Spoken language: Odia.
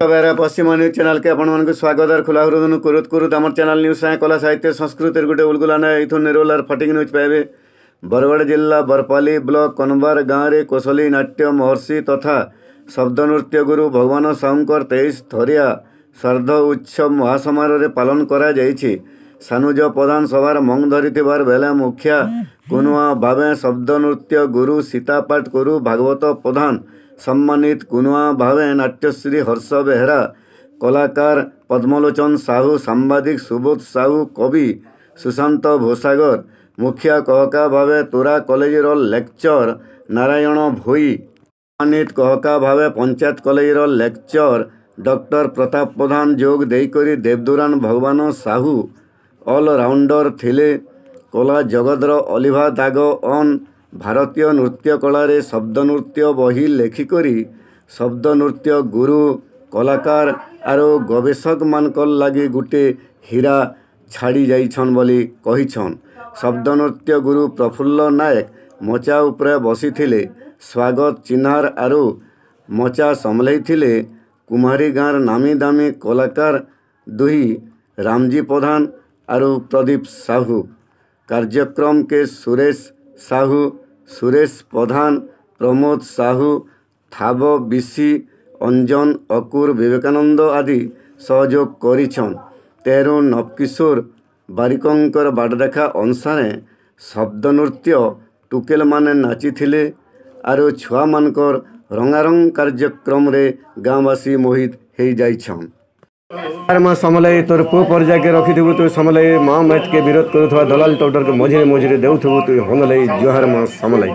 ବେହେରା ପଶ୍ଚିମ ନ୍ୟୁଜ୍ ଚ୍ୟାନେଲ୍କେ ଆପଣମାନଙ୍କୁ ସ୍ୱାଗତ। ଖୋଲା ହୃଦନ କୁରୁତ କୁରୁତ ଆମର ଚ୍ୟାନେଲ୍ ନ୍ୟୁଜ୍ ସାଙ୍ଗେ କଲା ସାହିତ୍ୟ ସଂସ୍କୃତିର ଗୋଟେ ଉଲଗୁଲା ନାଏ ଏଇଠୁ ନିରୋଲାର ଫଟିକ ନ୍ୟୁଜ୍ ପାଇବେ। ବରଗଡ଼ ଜିଲ୍ଲା ବରପାଲି ବ୍ଲକ କନବାର ଗାଁରେ କୋଶଲି ନାଟ୍ୟ ମହର୍ଷି ତଥା ଶବ୍ଦ ନୃତ୍ୟ ଗୁରୁ ଭଗବାନ ସାହୁଙ୍କର ତେଇଶ ଥରିଆ ଶ୍ରାଦ୍ଧ ଉତ୍ସବ ମହାସମାରୋହରେ ପାଳନ କରାଯାଇଛି। ସାନୁଜ ପ୍ରଧାନ ସଭାର ମଙ୍ଗ ଧରିଥିବାର ବେଳେ ମୁଖିଆ କୁନୁଆ ଭାବେ ଶବ୍ଦ ନୃତ୍ୟ ଗୁରୁ ସୀତାପାଠ ଗୁରୁ ଭାଗବତ ପ୍ରଧାନ सम्मानित कुआ भावे नाट्यश्री हर्ष बेहरा, कलाकार पद्मलोचन साहू, सांबादिक सुबोध साहू, कवि सुशांत भोसागर, मुखिया कहका भावे तोरा कलेज लेक्चर नारायण भोई। सम्मानित कहका भावे panchayat college lecture doctor Pratap Pradhan जोग देकर देवदुरान भगवान साहू। ऑलराउंडर थिले, कला जगद्र अलिभा दाग ऑन ଭାରତୀୟ ନୃତ୍ୟ କଳାରେ ଶବ୍ଦ ନୃତ୍ୟ ବହି ଲେଖିକରି ଶବ୍ଦ ନୃତ୍ୟ ଗୁରୁ କଳାକାର ଆରୁ ଗବେଷକମାନଙ୍କର ଲାଗି ଗୁଟେ ହୀରା ଛାଡ଼ି ଯାଇଛନ୍ ବୋଲି କହିଛନ୍। ଶବ୍ଦ ନୃତ୍ୟ ଗୁରୁ ପ୍ରଫୁଲ୍ଲ ନାୟକ ମଚା ଉପରେ ବସିଥିଲେ ସ୍ୱାଗତ ଚିହ୍ନାର ଆରୁ ମଚା ସମ୍ଭଲେଇଥିଲେ କୁମ୍ଭାରୀ ଗାଁର ନାମୀ ଦାମୀ କଳାକାର ଦୁହି ରାମଜୀ ପ୍ରଧାନ ଆରୁ ପ୍ରଦୀପ ସାହୁ। କାର୍ଯ୍ୟକ୍ରମ କେ ସୁରେଶ ସାହୁ ସୁରେଶ ପ୍ରଧାନ ପ୍ରମୋଦ ସାହୁ ଥାବ ବିଶି ଅଞ୍ଜନ ଅକୁର ବିବେକାନନ୍ଦ ଆଦି ସହଯୋଗ କରିଛନ୍ ତେରୁ ନବକିଶୋର ବାରିକଙ୍କର ବାଟଦେଖା ଅନୁସାରେ ଶବ୍ଦ ନୃତ୍ୟ ଟୁକେଲମାନେ ନାଚିଥିଲେ ଆରୁ ଛୁଆମାନଙ୍କର ରଙ୍ଗାରଙ୍ଗ କାର୍ଯ୍ୟକ୍ରମରେ ଗାଁବାସୀ ମୋହିତ ହେଇଯାଇଛନ୍ માં સમલય તોર પો પરજા કે રખી દેવું તું સમલય મા મેટ કે વિરોધ કરું થવા દલાલ ટોટર કે મજરે મજરે દેવું થવું તું હોનલય જોહર માં સમલય